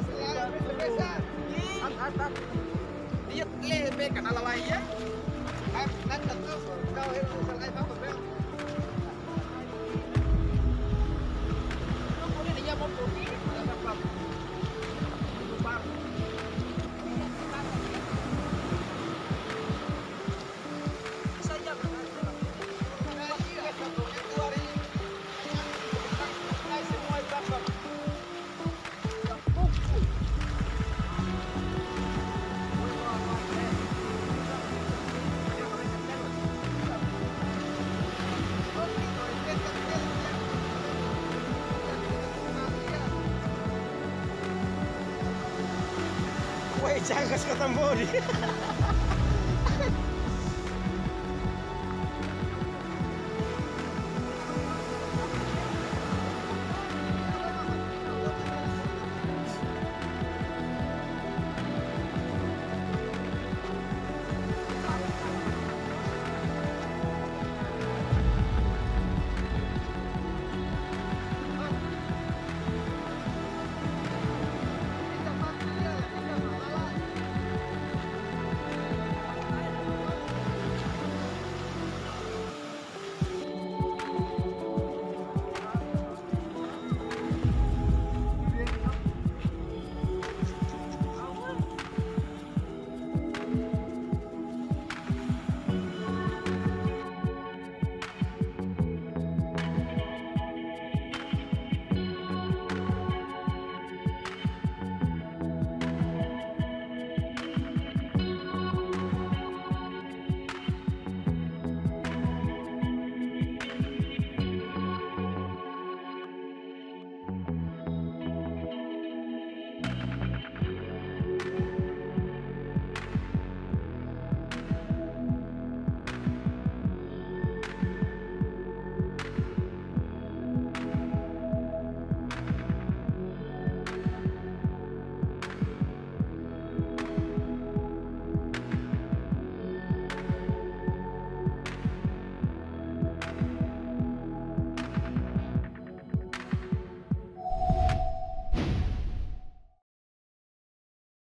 Dah. Salah iya lama-lama teh haula polis hayatan. Sekali salah sih nah. Hup. May changas ka tambori.